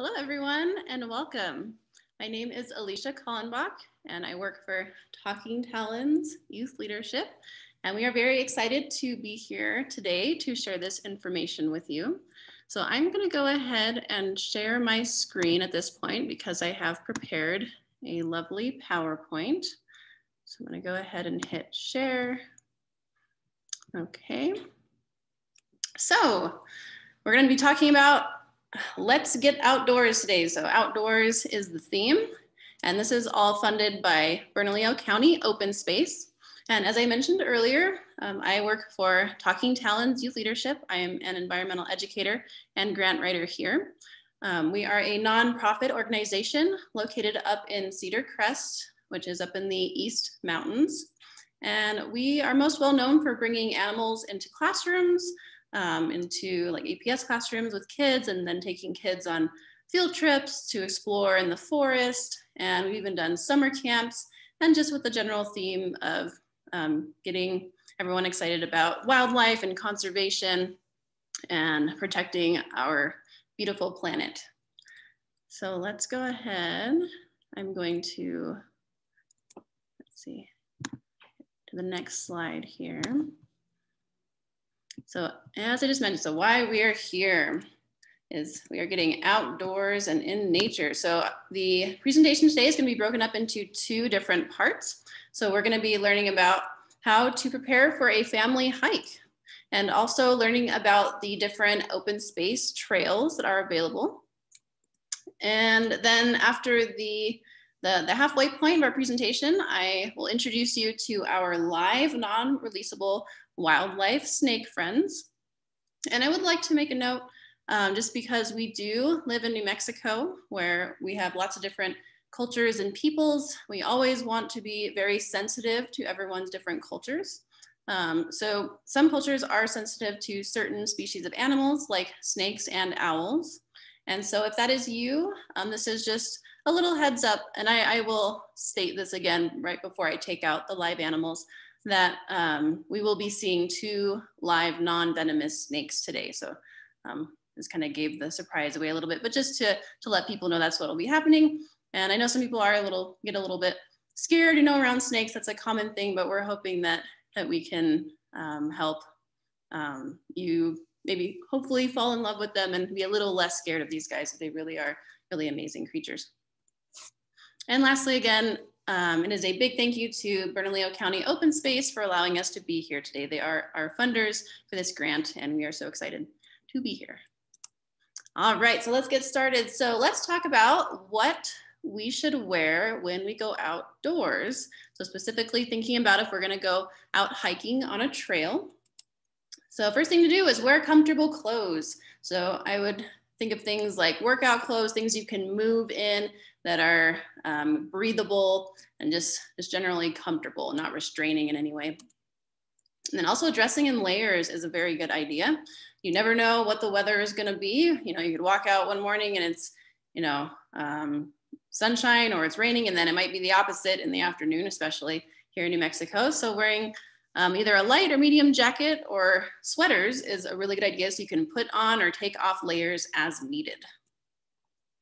Hello, everyone, and welcome. My name is Alicia Kallenbach, and I work for Talking Talons Youth Leadership. And we are very excited to be here today to share this information with you. So I'm going to go ahead and share my screen at this point because I have prepared a lovely PowerPoint. So I'm going to go ahead and hit share. Okay. So we're going to be talking about let's get outdoors today. So outdoors is the theme. And this is all funded by Bernalillo County Open Space. And as I mentioned earlier, um, I work for Talking Talons Youth Leadership. I am an environmental educator and grant writer here. Um, we are a nonprofit organization located up in Cedar Crest, which is up in the East Mountains. And we are most well known for bringing animals into classrooms, um, into like APS classrooms with kids and then taking kids on field trips to explore in the forest. And we've even done summer camps and just with the general theme of um, getting everyone excited about wildlife and conservation and protecting our beautiful planet. So let's go ahead. I'm going to, let's see, to the next slide here. So as I just mentioned, so why we are here is we are getting outdoors and in nature. So the presentation today is gonna be broken up into two different parts. So we're gonna be learning about how to prepare for a family hike and also learning about the different open space trails that are available. And then after the, the, the halfway point of our presentation, I will introduce you to our live non-releasable wildlife snake friends. And I would like to make a note um, just because we do live in New Mexico where we have lots of different cultures and peoples. We always want to be very sensitive to everyone's different cultures. Um, so some cultures are sensitive to certain species of animals like snakes and owls. And so if that is you, um, this is just a little heads up. And I, I, will state this again right before I take out the live animals that um, we will be seeing two live non-venomous snakes today. So um, this kind of gave the surprise away a little bit, but just to, to let people know that's what will be happening. And I know some people are a little, get a little bit scared, you know, around snakes. That's a common thing, but we're hoping that, that we can um, help um, you maybe hopefully fall in love with them and be a little less scared of these guys. They really are really amazing creatures. And lastly, again, um, it is a big thank you to Bernalillo County Open Space for allowing us to be here today. They are our funders for this grant and we are so excited to be here. All right, so let's get started. So let's talk about what we should wear when we go outdoors. So specifically thinking about if we're gonna go out hiking on a trail. So first thing to do is wear comfortable clothes. So I would think of things like workout clothes, things you can move in that are um, breathable and just, just generally comfortable, not restraining in any way. And then also dressing in layers is a very good idea. You never know what the weather is gonna be. You know, you could walk out one morning and it's, you know, um, sunshine or it's raining and then it might be the opposite in the afternoon, especially here in New Mexico. So wearing um, either a light or medium jacket or sweaters is a really good idea so you can put on or take off layers as needed.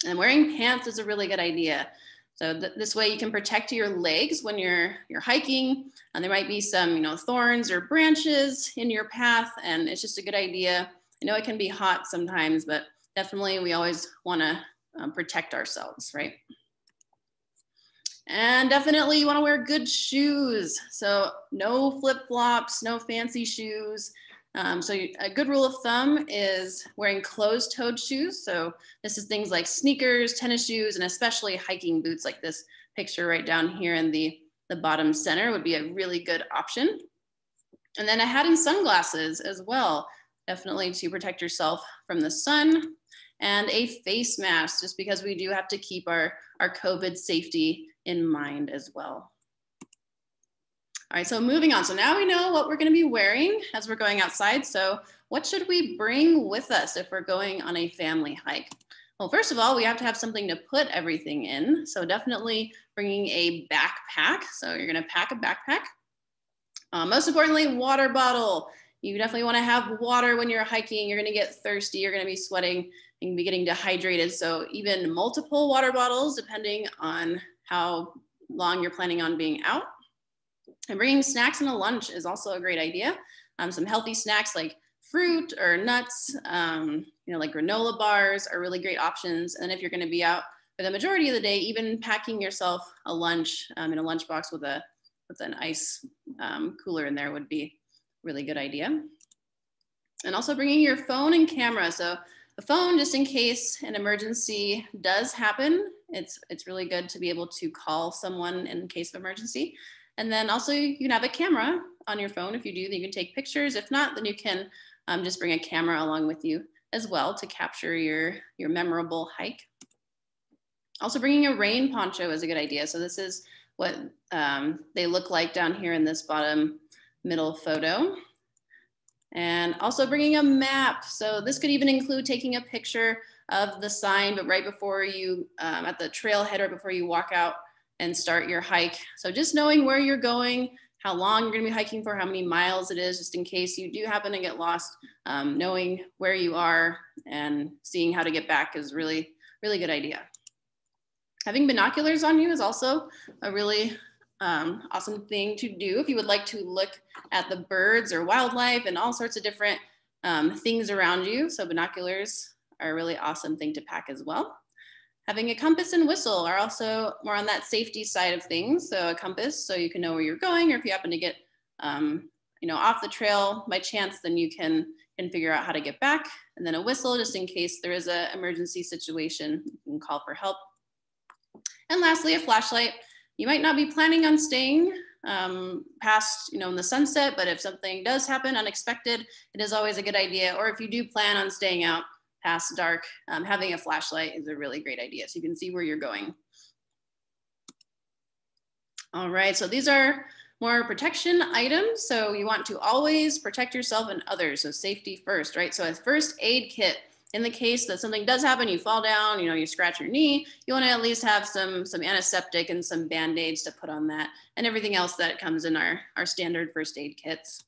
And wearing pants is a really good idea. So th this way you can protect your legs when you're, you're hiking and there might be some you know, thorns or branches in your path and it's just a good idea. I know it can be hot sometimes, but definitely we always wanna um, protect ourselves, right? And definitely you wanna wear good shoes. So no flip flops, no fancy shoes. Um, so a good rule of thumb is wearing closed-toed shoes. So this is things like sneakers, tennis shoes, and especially hiking boots like this picture right down here in the, the bottom center would be a really good option. And then a hat and sunglasses as well, definitely to protect yourself from the sun and a face mask, just because we do have to keep our, our COVID safety in mind as well. All right, so moving on. So now we know what we're gonna be wearing as we're going outside. So what should we bring with us if we're going on a family hike? Well, first of all, we have to have something to put everything in. So definitely bringing a backpack. So you're gonna pack a backpack. Uh, most importantly, water bottle. you definitely want to have water when you're hiking. You're going to get thirsty. You're going to be sweating and be getting dehydrated. So even multiple water bottles, depending on how long you're planning on being out. And bringing snacks and a lunch is also a great idea. Um, some healthy snacks like fruit or nuts, um, you know, like granola bars are really great options. And then if you're going to be out for the majority of the day, even packing yourself a lunch um, in a lunchbox with a with an ice um, cooler in there would be really good idea. And also bringing your phone and camera. So a phone, just in case an emergency does happen, it's, it's really good to be able to call someone in case of emergency. And then also you can have a camera on your phone. If you do, then you can take pictures. If not, then you can um, just bring a camera along with you as well to capture your, your memorable hike. Also bringing a rain poncho is a good idea. So this is what um, they look like down here in this bottom middle photo. And also bringing a map. So this could even include taking a picture of the sign, but right before you, um, at the trailhead or before you walk out and start your hike. So just knowing where you're going, how long you're gonna be hiking for, how many miles it is, just in case you do happen to get lost, um, knowing where you are and seeing how to get back is really, really good idea. Having binoculars on you is also a really um, awesome thing to do if you would like to look at the birds or wildlife and all sorts of different um, things around you. So binoculars are a really awesome thing to pack as well. Having a compass and whistle are also more on that safety side of things. So a compass, so you can know where you're going, or if you happen to get, um, you know, off the trail by chance, then you can can figure out how to get back. And then a whistle, just in case there is an emergency situation, you can call for help. And lastly, a flashlight. You might not be planning on staying um, past, you know, in the sunset, but if something does happen unexpected, it is always a good idea. Or if you do plan on staying out past dark, um, having a flashlight is a really great idea. So you can see where you're going. All right, so these are more protection items. So you want to always protect yourself and others. So safety first, right? So a first aid kit in the case that something does happen, you fall down, you know, you scratch your knee, you want to at least have some some antiseptic and some band-aids to put on that and everything else that comes in our, our standard first aid kits.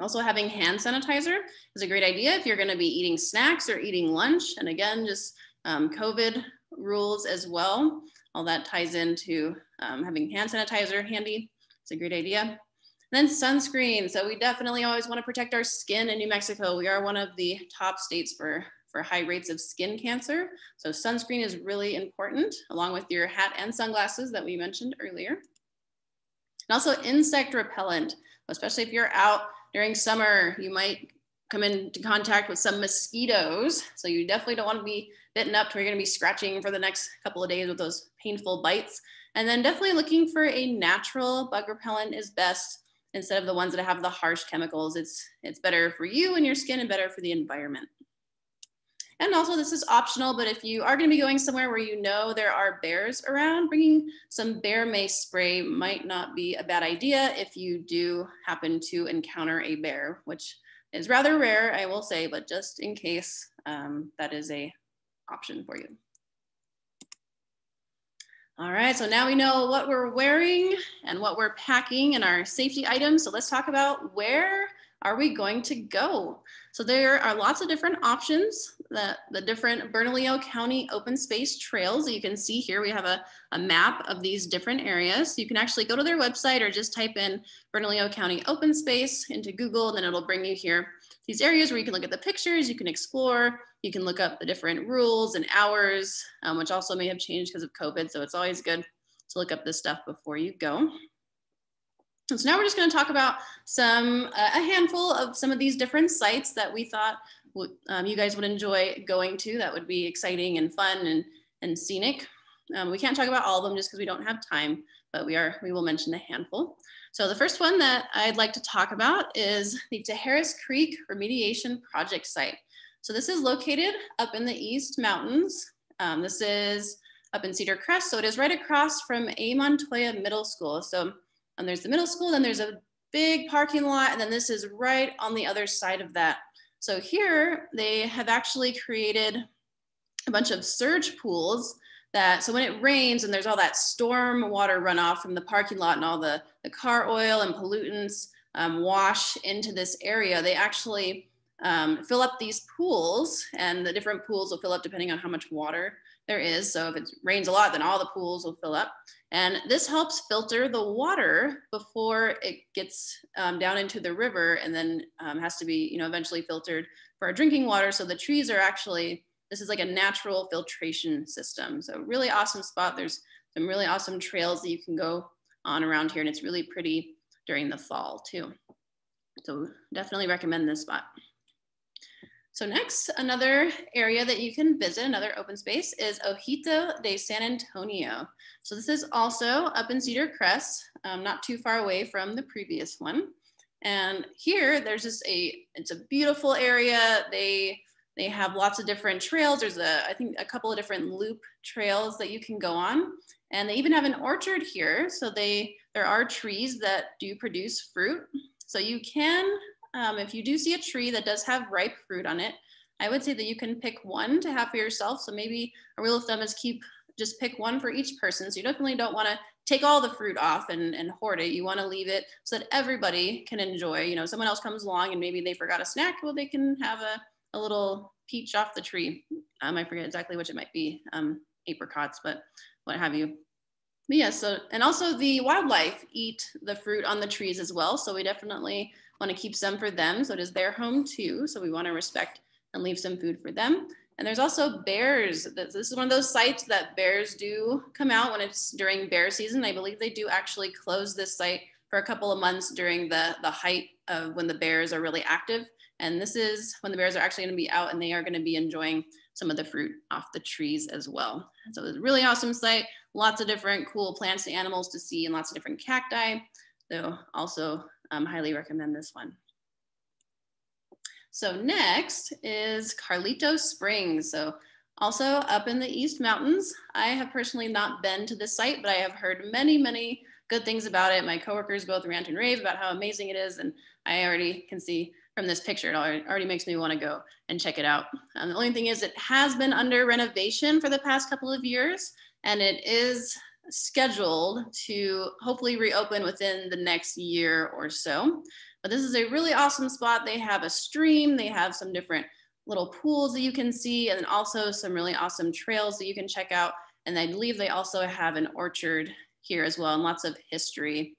Also having hand sanitizer is a great idea if you're going to be eating snacks or eating lunch. And again, just um, COVID rules as well. All that ties into um, having hand sanitizer handy. It's a great idea. And then sunscreen. So we definitely always want to protect our skin in New Mexico. We are one of the top states for, for high rates of skin cancer. So sunscreen is really important along with your hat and sunglasses that we mentioned earlier. And also insect repellent, especially if you're out during summer, you might come into contact with some mosquitoes. So you definitely don't want to be bitten up to where you're going to be scratching for the next couple of days with those painful bites. And then definitely looking for a natural bug repellent is best instead of the ones that have the harsh chemicals. It's, it's better for you and your skin and better for the environment. And also this is optional, but if you are gonna be going somewhere where you know there are bears around, bringing some bear mace spray might not be a bad idea if you do happen to encounter a bear, which is rather rare, I will say, but just in case um, that is a option for you. All right, so now we know what we're wearing and what we're packing and our safety items. So let's talk about where are we going to go? So there are lots of different options, the, the different Bernalillo County open space trails. You can see here we have a, a map of these different areas. You can actually go to their website or just type in Bernalillo County open space into Google, and then it'll bring you here these areas where you can look at the pictures, you can explore, you can look up the different rules and hours, um, which also may have changed because of COVID. So it's always good to look up this stuff before you go. So now we're just going to talk about some uh, a handful of some of these different sites that we thought um, you guys would enjoy going to. That would be exciting and fun and and scenic. Um, we can't talk about all of them just because we don't have time, but we are we will mention a handful. So the first one that I'd like to talk about is the Tijeras Creek Remediation Project Site. So this is located up in the East Mountains. Um, this is up in Cedar Crest. So it is right across from A. Montoya Middle School. So um, there's the middle school, then there's a big parking lot, and then this is right on the other side of that. So here they have actually created a bunch of surge pools that so when it rains and there's all that storm water runoff from the parking lot and all the, the car oil and pollutants um, wash into this area, they actually um, fill up these pools and the different pools will fill up depending on how much water there is. So if it rains a lot, then all the pools will fill up. And this helps filter the water before it gets um, down into the river and then um, has to be, you know, eventually filtered for our drinking water. So the trees are actually, this is like a natural filtration system. So really awesome spot. There's some really awesome trails that you can go on around here and it's really pretty during the fall too. So definitely recommend this spot. So next, another area that you can visit, another open space is Ojito de San Antonio. So this is also up in Cedar Crest, um, not too far away from the previous one. And here there's just a, it's a beautiful area. They, they have lots of different trails. There's a, I think a couple of different loop trails that you can go on. And they even have an orchard here. So they, there are trees that do produce fruit. So you can um, if you do see a tree that does have ripe fruit on it, I would say that you can pick one to have for yourself. So maybe a rule of thumb is keep just pick one for each person. So you definitely don't want to take all the fruit off and, and hoard it. You want to leave it so that everybody can enjoy. You know, someone else comes along and maybe they forgot a snack. Well, they can have a, a little peach off the tree. Um, I forget exactly which it might be, um, apricots, but what have you. But yeah, so, and also the wildlife eat the fruit on the trees as well. So we definitely want to keep some for them. So it is their home too. So we want to respect and leave some food for them. And there's also bears. This is one of those sites that bears do come out when it's during bear season. I believe they do actually close this site for a couple of months during the, the height of when the bears are really active. And this is when the bears are actually gonna be out and they are gonna be enjoying some of the fruit off the trees as well. So it's a really awesome site. Lots of different cool plants and animals to see and lots of different cacti. So also um, highly recommend this one. So next is Carlito Springs. So also up in the East Mountains. I have personally not been to this site, but I have heard many, many good things about it. My coworkers both rant and rave about how amazing it is. And I already can see from this picture, it already makes me want to go and check it out. And the only thing is it has been under renovation for the past couple of years and it is scheduled to hopefully reopen within the next year or so. But this is a really awesome spot. They have a stream, they have some different little pools that you can see, and also some really awesome trails that you can check out. And I believe they also have an orchard here as well, and lots of history.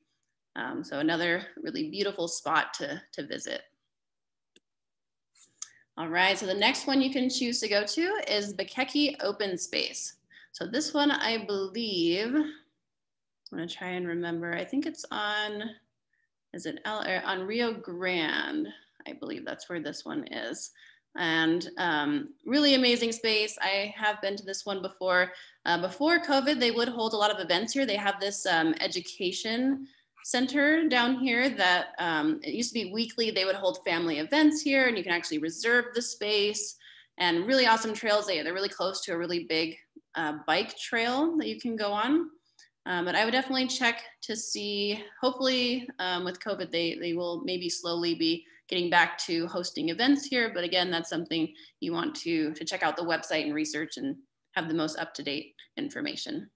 Um, so another really beautiful spot to, to visit. All right, so the next one you can choose to go to is Bachechi Open Space. So this one, I believe, I'm gonna try and remember. I think it's on, is it L, er, on Rio Grande? I believe that's where this one is. And um, really amazing space. I have been to this one before. Uh, before COVID, they would hold a lot of events here. They have this um, education center down here that um, it used to be weekly. They would hold family events here and you can actually reserve the space and really awesome trails. They, they're really close to a really big uh, bike trail that you can go on. Um, but I would definitely check to see, hopefully um, with COVID, they, they will maybe slowly be getting back to hosting events here. But again, that's something you want to, to check out the website and research and have the most up-to-date information.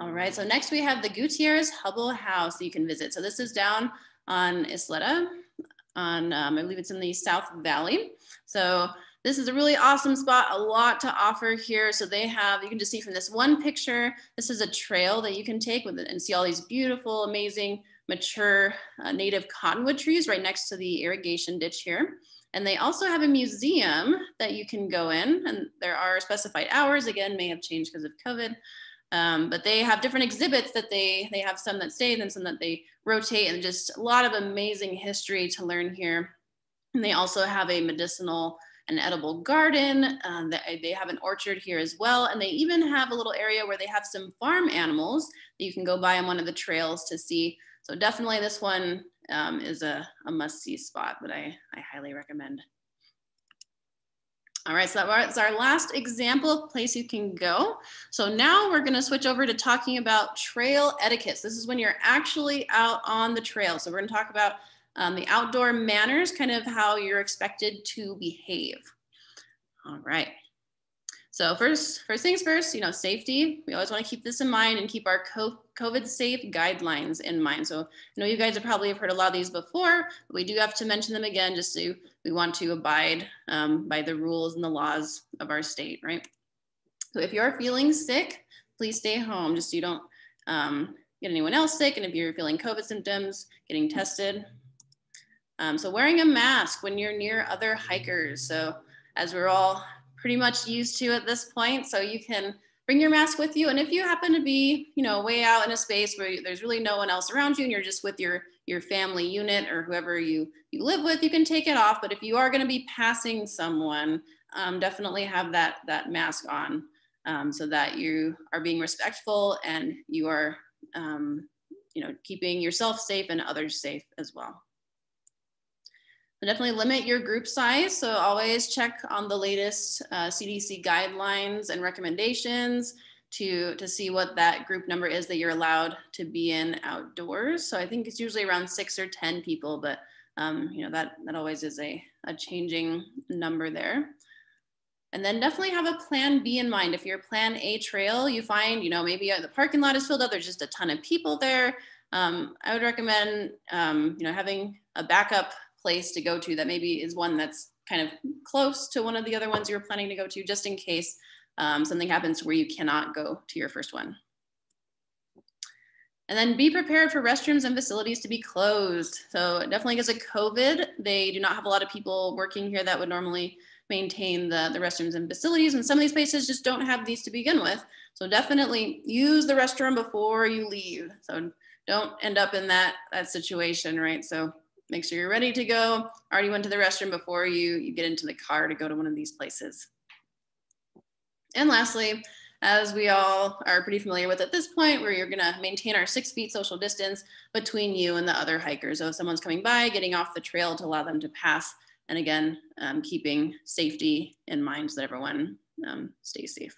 All right, so next we have the Gutierrez Hubbell House that you can visit. So this is down on Isleta, on, um, I believe it's in the South Valley. So this is a really awesome spot, a lot to offer here. So they have, you can just see from this one picture, this is a trail that you can take with it and see all these beautiful, amazing, mature uh, native cottonwood trees right next to the irrigation ditch here. And they also have a museum that you can go in and there are specified hours, again, may have changed because of COVID. Um, but they have different exhibits that they, they have some that stay and some that they rotate and just a lot of amazing history to learn here. And they also have a medicinal an edible garden. Um, they have an orchard here as well. And they even have a little area where they have some farm animals that you can go by on one of the trails to see. So definitely this one um, is a, a must see spot that I, I highly recommend. All right, so that's our last example of place you can go. So now we're gonna switch over to talking about trail etiquettes. This is when you're actually out on the trail. So we're gonna talk about um, the outdoor manners, kind of how you're expected to behave. All right. So first, first things first, you know, safety. We always want to keep this in mind and keep our COVID safe guidelines in mind. So I know you guys have probably have heard a lot of these before, but we do have to mention them again just so we want to abide um, by the rules and the laws of our state, right? So if you're feeling sick, please stay home just so you don't um, get anyone else sick. And if you're feeling COVID symptoms, getting tested. Um, so wearing a mask when you're near other hikers. So as we're all pretty much used to at this point. So you can bring your mask with you. And if you happen to be, you know, way out in a space where there's really no one else around you and you're just with your, your family unit or whoever you, you live with, you can take it off. But if you are going to be passing someone, um, definitely have that, that mask on um, so that you are being respectful and you are, um, you know, keeping yourself safe and others safe as well. So definitely limit your group size. So always check on the latest uh, CDC guidelines and recommendations to, to see what that group number is that you're allowed to be in outdoors. So I think it's usually around six or 10 people, but um, you know, that, that always is a, a changing number there. And then definitely have a plan B in mind. If your plan A trail, you find, you know, maybe the parking lot is filled up, there's just a ton of people there. Um, I would recommend, um, you know, having a backup place to go to that maybe is one that's kind of close to one of the other ones you're planning to go to, just in case um, something happens where you cannot go to your first one. And then be prepared for restrooms and facilities to be closed. So definitely because of COVID, they do not have a lot of people working here that would normally maintain the, the restrooms and facilities. And some of these places just don't have these to begin with. So definitely use the restroom before you leave. So don't end up in that, that situation, right? So make sure you're ready to go. Already went to the restroom before you, you get into the car to go to one of these places. And lastly, as we all are pretty familiar with at this point, where you're gonna maintain our six feet social distance between you and the other hikers. So if someone's coming by, getting off the trail to allow them to pass and again, um, keeping safety in mind so that everyone um, stays safe.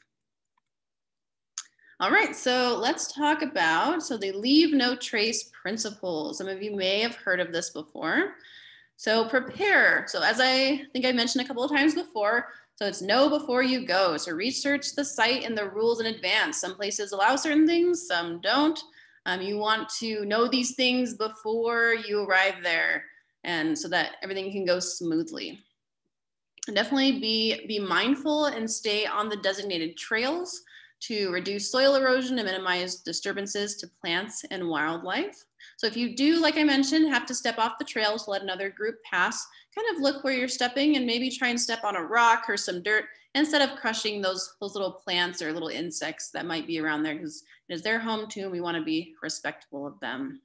All right, so let's talk about, so the leave no trace principle. Some of you may have heard of this before. So prepare. So as I think I mentioned a couple of times before, so it's know before you go. So research the site and the rules in advance. Some places allow certain things, some don't. Um, you want to know these things before you arrive there and so that everything can go smoothly. definitely be, be mindful and stay on the designated trails to reduce soil erosion and minimize disturbances to plants and wildlife. So if you do, like I mentioned, have to step off the trails to let another group pass, kind of look where you're stepping and maybe try and step on a rock or some dirt instead of crushing those, those little plants or little insects that might be around there because it is their home too and we wanna be respectful of them.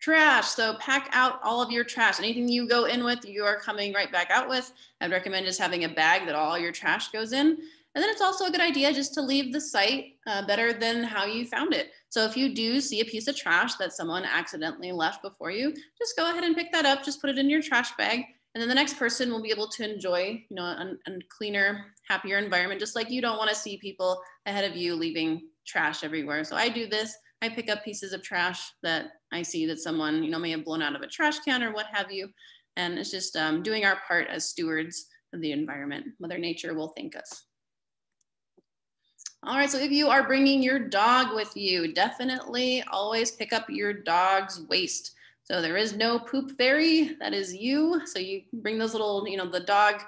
Trash, so pack out all of your trash. Anything you go in with, you are coming right back out with. I'd recommend just having a bag that all your trash goes in. And then it's also a good idea just to leave the site uh, better than how you found it. So if you do see a piece of trash that someone accidentally left before you, just go ahead and pick that up, just put it in your trash bag. And then the next person will be able to enjoy, you know, a, a cleaner, happier environment, just like you don't want to see people ahead of you leaving trash everywhere. So I do this I pick up pieces of trash that I see that someone, you know, may have blown out of a trash can or what have you. And it's just um, doing our part as stewards of the environment. Mother Nature will thank us. All right, so if you are bringing your dog with you, definitely always pick up your dog's waste. So there is no poop fairy, that is you. So you bring those little, you know, the dog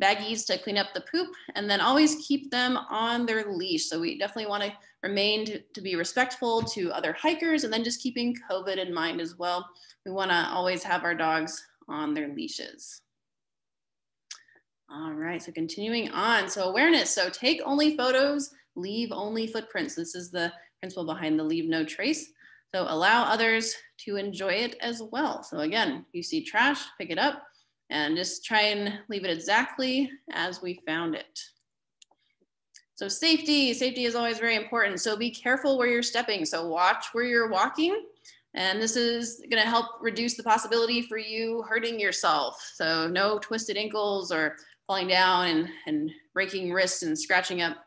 baggies to clean up the poop and then always keep them on their leash. So we definitely wanna remain to, to, be respectful to other hikers and then just keeping COVID in mind as well. We wanna always have our dogs on their leashes. All right, so continuing on. So awareness, so take only photos, leave only footprints. This is the principle behind the leave no trace. So allow others to enjoy it as well. So again, you see trash, pick it up and just try and leave it exactly as we found it. So safety, safety is always very important. So be careful where you're stepping. So watch where you're walking. And this is gonna help reduce the possibility for you hurting yourself. So no twisted ankles or falling down and, and breaking wrists and scratching up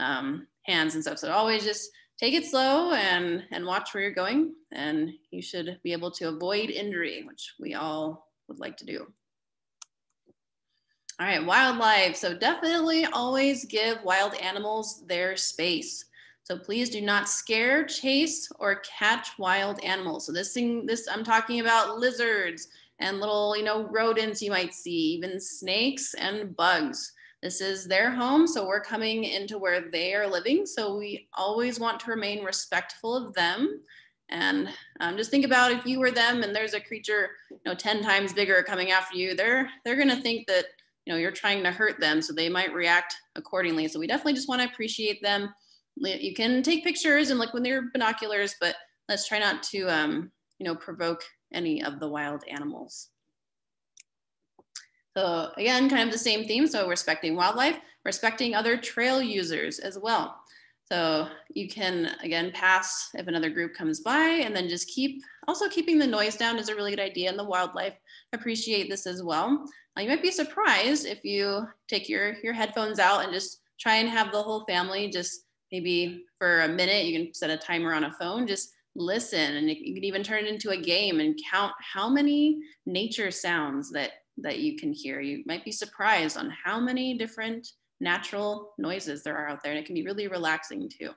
um, hands and stuff. So always just take it slow and, and watch where you're going and you should be able to avoid injury, which we all would like to do. All right, wildlife. So definitely always give wild animals their space. So please do not scare, chase, or catch wild animals. So this thing, this I'm talking about lizards and little, you know, rodents you might see, even snakes and bugs. This is their home, so we're coming into where they are living. So we always want to remain respectful of them. And um, just think about if you were them and there's a creature, you know, 10 times bigger coming after you, they're, they're gonna think that you know, you're trying to hurt them, so they might react accordingly. So we definitely just want to appreciate them. You can take pictures and look with your binoculars, but let's try not to, um, you know, provoke any of the wild animals. So again, kind of the same theme. So respecting wildlife, respecting other trail users as well. So you can, again, pass if another group comes by and then just keep, also keeping the noise down is a really good idea and the wildlife appreciate this as well. Uh, you might be surprised if you take your, your headphones out and just try and have the whole family just maybe for a minute, you can set a timer on a phone, just listen and you can even turn it into a game and count how many nature sounds that that you can hear. You might be surprised on how many different natural noises there are out there and it can be really relaxing too.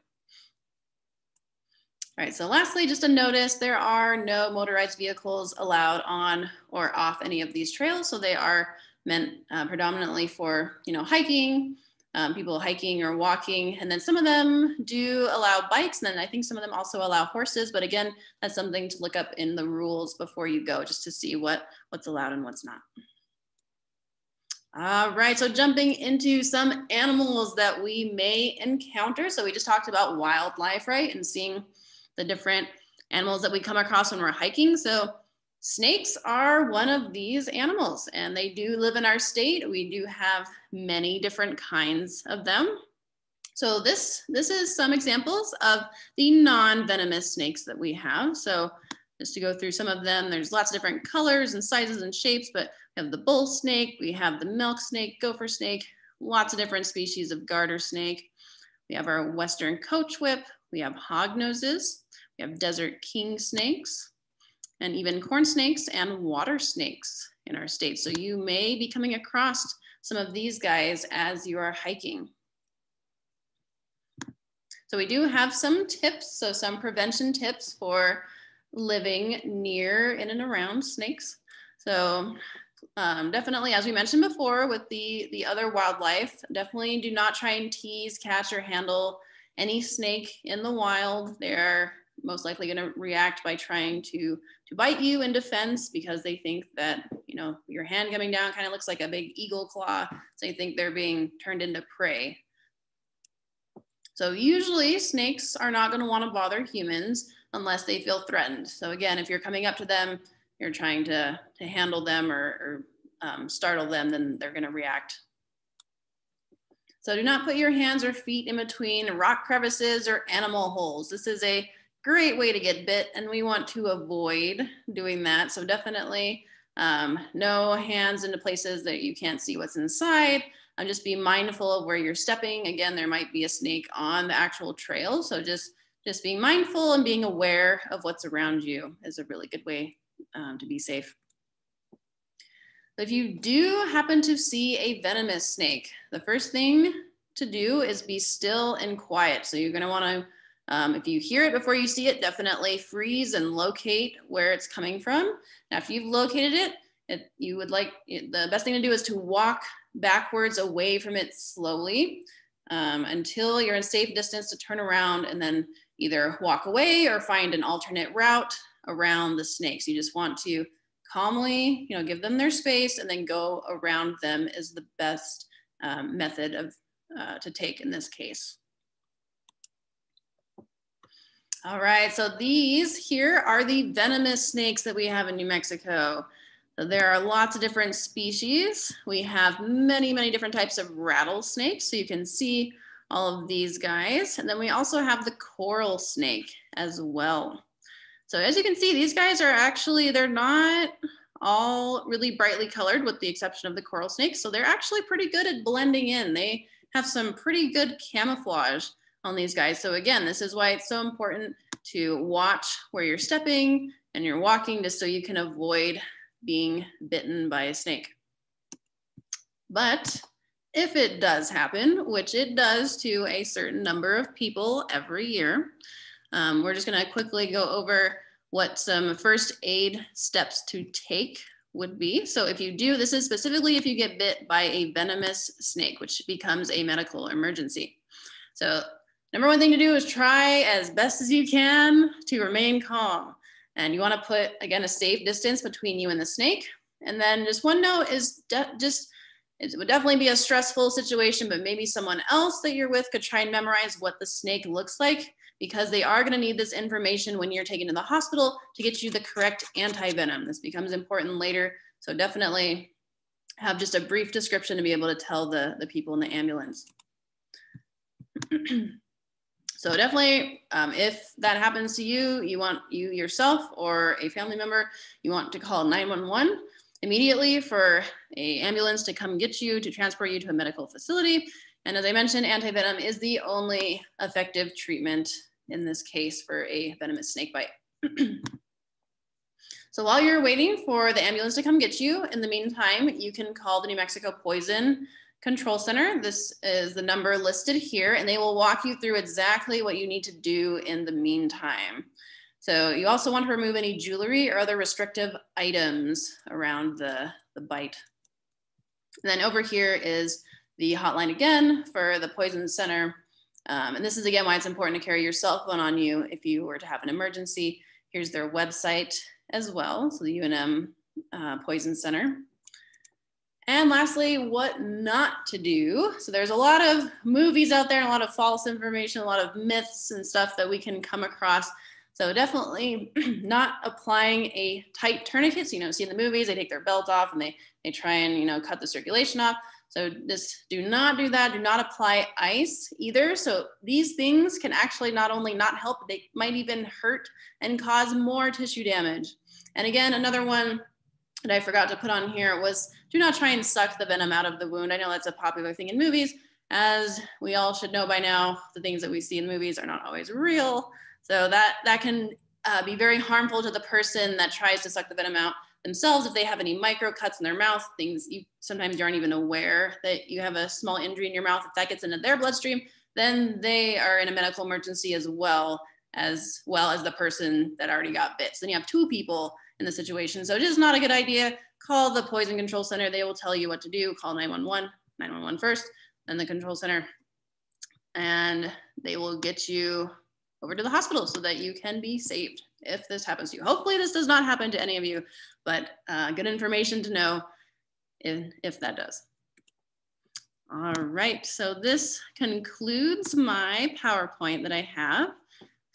All right, so lastly, just a notice, there are no motorized vehicles allowed on or off any of these trails. So they are meant uh, predominantly for, you know, hiking, um, people hiking or walking. And then some of them do allow bikes. And then I think some of them also allow horses. But again, that's something to look up in the rules before you go, just to see what, what's allowed and what's not. All right, so jumping into some animals that we may encounter. So we just talked about wildlife, right? And seeing the different animals that we come across when we're hiking. So snakes are one of these animals and they do live in our state. We do have many different kinds of them. So this, this is some examples of the non-venomous snakes that we have. So just to go through some of them, there's lots of different colors and sizes and shapes, but we have the bull snake, we have the milk snake, gopher snake, lots of different species of garter snake. We have our western coach whip, we have hog noses, we have desert king snakes and even corn snakes and water snakes in our state. So you may be coming across some of these guys as you are hiking. So we do have some tips, so some prevention tips for living near in and around snakes. So um, definitely, as we mentioned before with the, the other wildlife, definitely do not try and tease, catch, or handle any snake in the wild. They're most likely going to react by trying to to bite you in defense because they think that you know your hand coming down kind of looks like a big eagle claw so they think they're being turned into prey. So usually snakes are not going to want to bother humans unless they feel threatened. So again if you're coming up to them you're trying to to handle them or, or um, startle them then they're going to react. So do not put your hands or feet in between rock crevices or animal holes. This is a great way to get bit and we want to avoid doing that. So definitely um, no hands into places that you can't see what's inside. Um, just be mindful of where you're stepping. Again, there might be a snake on the actual trail. So just, just being mindful and being aware of what's around you is a really good way um, to be safe. If you do happen to see a venomous snake, the first thing to do is be still and quiet. So you're gonna wanna um, if you hear it before you see it, definitely freeze and locate where it's coming from. Now, if you've located it, it you would like, the best thing to do is to walk backwards away from it slowly um, until you're in safe distance to turn around and then either walk away or find an alternate route around the snakes. You just want to calmly, you know, give them their space and then go around them is the best um, method of uh, to take in this case. All right, so these here are the venomous snakes that we have in New Mexico. So there are lots of different species. We have many, many different types of rattlesnakes. So you can see all of these guys. And then we also have the coral snake as well. So as you can see, these guys are actually, they're not all really brightly colored with the exception of the coral snake. So they're actually pretty good at blending in. They have some pretty good camouflage on these guys. So again, this is why it's so important to watch where you're stepping and you're walking just so you can avoid being bitten by a snake. But if it does happen, which it does to a certain number of people every year, um, we're just gonna quickly go over what some first aid steps to take would be. So if you do, this is specifically if you get bit by a venomous snake, which becomes a medical emergency. So number one thing to do is try as best as you can to remain calm. And you wanna put, again, a safe distance between you and the snake. And then just one note is just, it would definitely be a stressful situation, but maybe someone else that you're with could try and memorize what the snake looks like because they are gonna need this information when you're taken to the hospital to get you the correct anti-venom. This becomes important later. So definitely have just a brief description to be able to tell the, the people in the ambulance. so definitely, um, if that happens to you, you want you yourself or a family member, you want to call 911 immediately for a ambulance to come get you to transport you to a medical facility. And as I mentioned, antivenom is the only effective treatment in this case for a venomous snake bite. so while you're waiting for the ambulance to come get you, in the meantime, you can call the New Mexico Poison Control Center. This is the number listed here, and they will walk you through exactly what you need to do in the meantime. So you also want to remove any jewelry or other restrictive items around the, the bite. And then over here is the hotline again for the Poison Center. Um, and this is again why it's important to carry your cell phone on you if you were to have an emergency. Here's their website as well, so the UNM uh, Poison Center. And lastly, what not to do. So there's a lot of movies out there, a lot of false information, a lot of myths and stuff that we can come across. So definitely not applying a tight tourniquet. So, you know, see in the movies, they take their belt off and they, they try and, you know, cut the circulation off. So just do not do that. Do not apply ice either. So these things can actually not only not help, they might even hurt and cause more tissue damage. And again, another one that I forgot to put on here was do not try and suck the venom out of the wound. I know that's a popular thing in movies. As we all should know by now, the things that we see in movies are not always real. So that, that can uh, be very harmful to the person that tries to suck the venom out themselves if they have any micro cuts in their mouth things you sometimes you aren't even aware that you have a small injury in your mouth if that gets into their bloodstream then they are in a medical emergency as well as well as the person that already got bit so then you have two people in the situation so it is not a good idea call the poison control center they will tell you what to do call 911 911 first then the control center and they will get you over to the hospital so that you can be saved if this happens to you. Hopefully this does not happen to any of you, but uh, good information to know if, if that does. All right, so this concludes my PowerPoint that I have.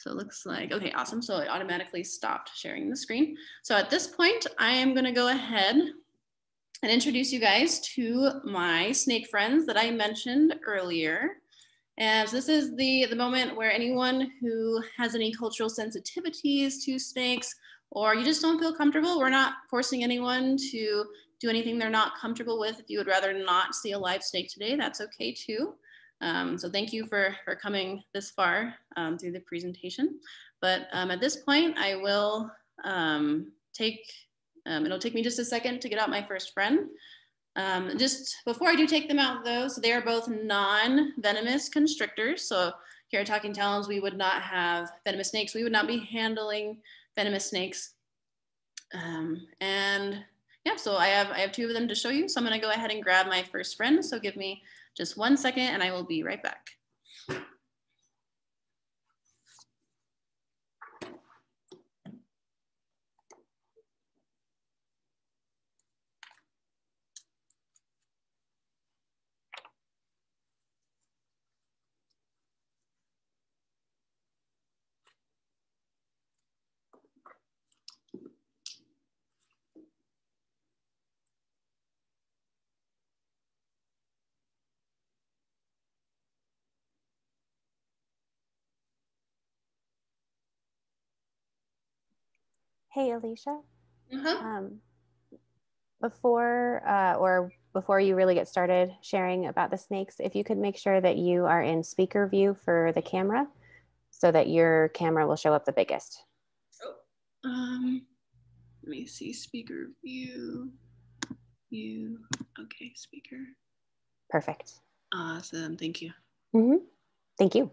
So it looks like, okay, awesome. So it automatically stopped sharing the screen. So at this point, I am gonna go ahead and introduce you guys to my snake friends that I mentioned earlier. And this is the, the moment where anyone who has any cultural sensitivities to snakes or you just don't feel comfortable, we're not forcing anyone to do anything they're not comfortable with. If you would rather not see a live snake today, that's okay too. Um, so thank you for, for coming this far um, through the presentation. But um, at this point, I will um, take, um, it'll take me just a second to get out my first friend. Um, just before I do take them out though, so they are both non-venomous constrictors. So here at Talking Talons, we would not have venomous snakes. We would not be handling venomous snakes. And yeah, so I have, I have two of them to show you. So I'm gonna go ahead and grab my first friend. So give me just one second and I will be right back. Hey, Alicia. Uh-huh. Um, before uh, or before you really get started sharing about the snakes, if you could make sure that you are in speaker view for the camera so that your camera will show up the biggest. Oh, um, let me see speaker view. you, okay, speaker. Perfect. Awesome, thank you. Mm -hmm. Thank you.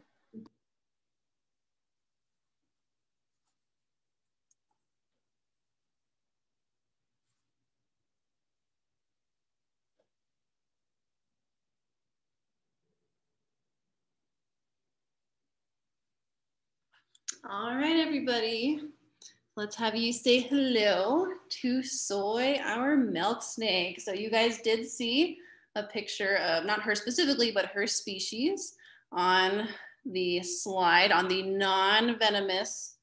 All right, everybody. Let's have you say hello to Soy, our milk snake. So you guys did see a picture of, not her specifically, but her species on the slide, on the non-venomous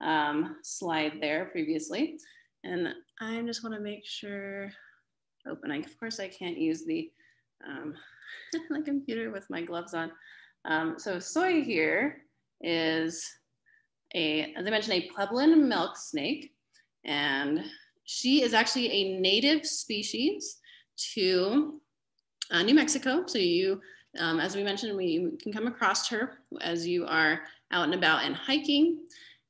um, slide there previously. And I just wanna make sure, open, I, of course I can't use the, um, the computer with my gloves on. Um, so Soy here is a, as I mentioned, a Pueblan milk snake. And she is actually a native species to uh, New Mexico. So you, um, as we mentioned, we can come across her as you are out and about and hiking.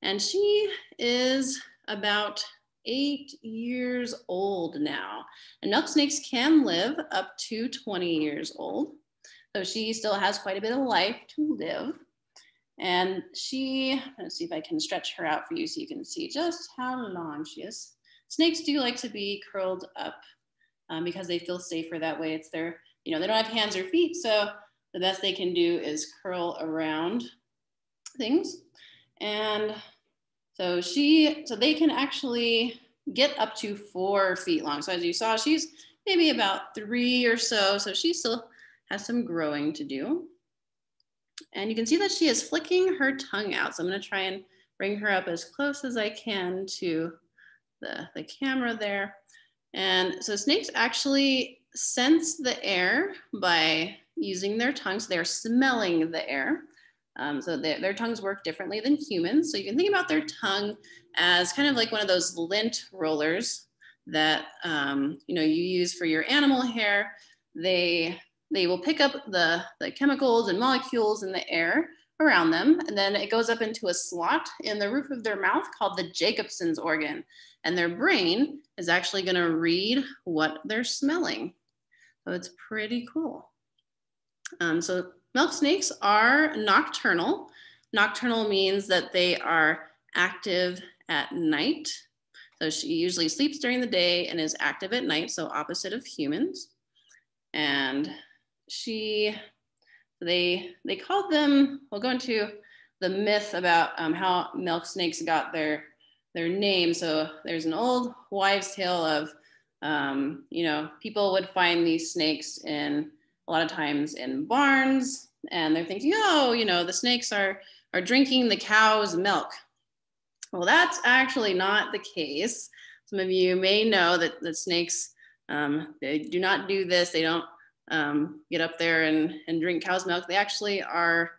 And she is about eight years old now. And milk snakes can live up to 20 years old. So she still has quite a bit of life to live. And she, let's see if I can stretch her out for you so you can see just how long she is. Snakes do like to be curled up um, because they feel safer that way. It's their, you know, they don't have hands or feet. So the best they can do is curl around things. And so she, so they can actually get up to four feet long. So as you saw, she's maybe about three or so. So she still has some growing to do. And you can see that she is flicking her tongue out. So I'm gonna try and bring her up as close as I can to the, the camera there. And so snakes actually sense the air by using their tongues. They're smelling the air. Um, so their, their tongues work differently than humans. So you can think about their tongue as kind of like one of those lint rollers that um, you know you use for your animal hair. They they will pick up the, the chemicals and molecules in the air around them, and then it goes up into a slot in the roof of their mouth called the Jacobson's organ. And their brain is actually gonna read what they're smelling. So it's pretty cool. Um, so milk snakes are nocturnal. Nocturnal means that they are active at night. So she usually sleeps during the day and is active at night, so opposite of humans. And she, they, they called them, we'll go into the myth about um, how milk snakes got their, their name. So there's an old wives' tale of, um, you know, people would find these snakes in a lot of times in barns, and they're thinking, oh, you know, the snakes are are drinking the cow's milk. Well, that's actually not the case. Some of you may know that the snakes um, they do not do this. They don't um, get up there and, and drink cow's milk. They actually are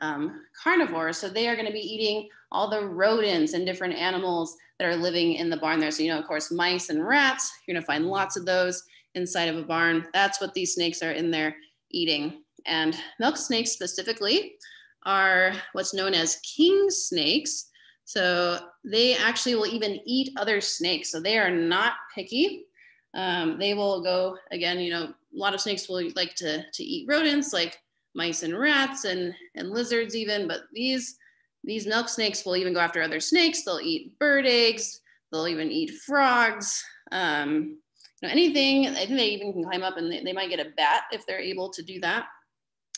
um, carnivores. So they are going to be eating all the rodents and different animals that are living in the barn there. So, you know, of course, mice and rats, you're going to find lots of those inside of a barn. That's what these snakes are in there eating. And milk snakes specifically are what's known as king snakes. So they actually will even eat other snakes. So they are not picky. Um, they will go again, you know, a lot of snakes will like to, to eat rodents like mice and rats and, and lizards even, but these, these milk snakes will even go after other snakes. They'll eat bird eggs. They'll even eat frogs. Um, you know, anything, I think they even can climb up and they, they might get a bat if they're able to do that.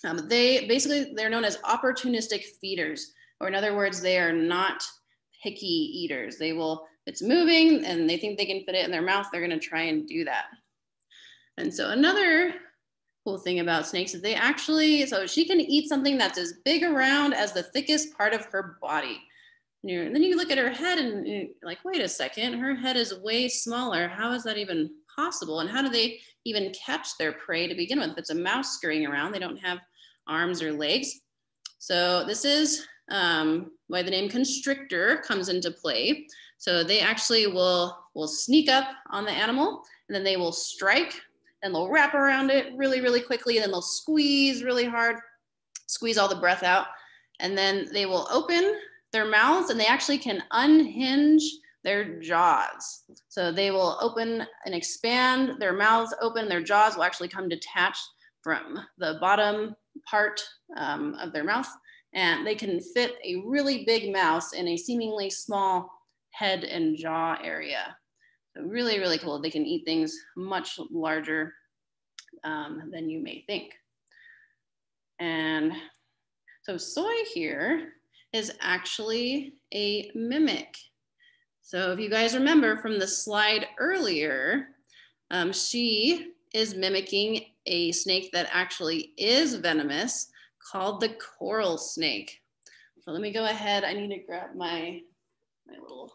Um, they basically, they're known as opportunistic feeders, or in other words, they are not picky eaters. They will, it's moving and they think they can fit it in their mouth, they're gonna try and do that. And so another cool thing about snakes is they actually, so she can eat something that's as big around as the thickest part of her body. And, then you look at her head and you're like, wait a second, her head is way smaller. How is that even possible? And how do they even catch their prey to begin with? If it's a mouse scurrying around, they don't have arms or legs. So this is um, why the name constrictor comes into play. So they actually will, will sneak up on the animal and then they will strike and they'll wrap around it really, really quickly. And then they'll squeeze really hard, squeeze all the breath out. And then they will open their mouths and they actually can unhinge their jaws. So they will open and expand, their mouths open, their jaws will actually come detached from the bottom part um, of their mouth. And they can fit a really big mouse in a seemingly small head and jaw area. So really, really cool. They can eat things much larger um, than you may think. And so Soy here is actually a mimic. So if you guys remember from the slide earlier, um, she is mimicking a snake that actually is venomous called the coral snake. So let me go ahead. I need to grab my, my little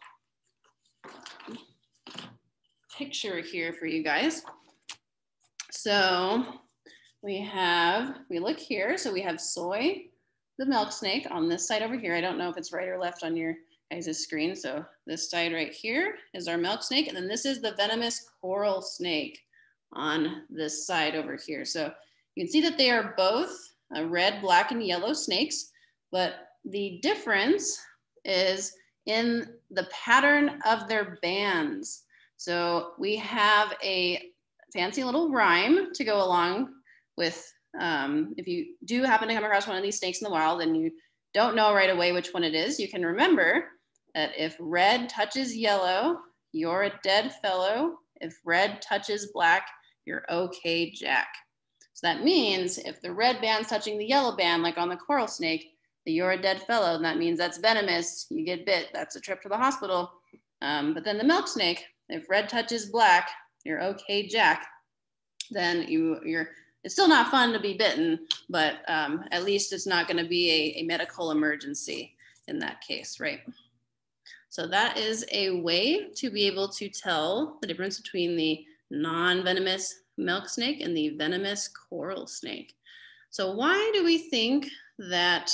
picture here for you guys. So we have, we look here, so we have Soy, the milk snake on this side over here. I don't know if it's right or left on your guys' screen. So this side right here is our milk snake. And then this is the venomous coral snake on this side over here. So you can see that they are both uh, red, black, and yellow snakes, but the difference is in the pattern of their bands. So we have a fancy little rhyme to go along with, um, if you do happen to come across one of these snakes in the wild and you don't know right away which one it is, you can remember that if red touches yellow, you're a dead fellow. If red touches black, you're okay, Jack. So that means if the red band's touching the yellow band, like on the coral snake, you're a dead fellow, and that means that's venomous. You get bit, that's a trip to the hospital. Um, but then the milk snake, if red touches black, you're okay, Jack. Then you, you're it's still not fun to be bitten, but um, at least it's not going to be a, a medical emergency in that case, right? So that is a way to be able to tell the difference between the non-venomous milk snake and the venomous coral snake. So why do we think that